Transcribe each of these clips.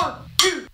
One, two.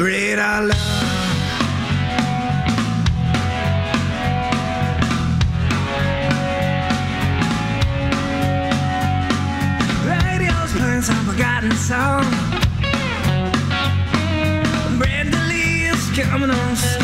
read our love. Radio's playing some forgotten song. Brand the leaves coming on.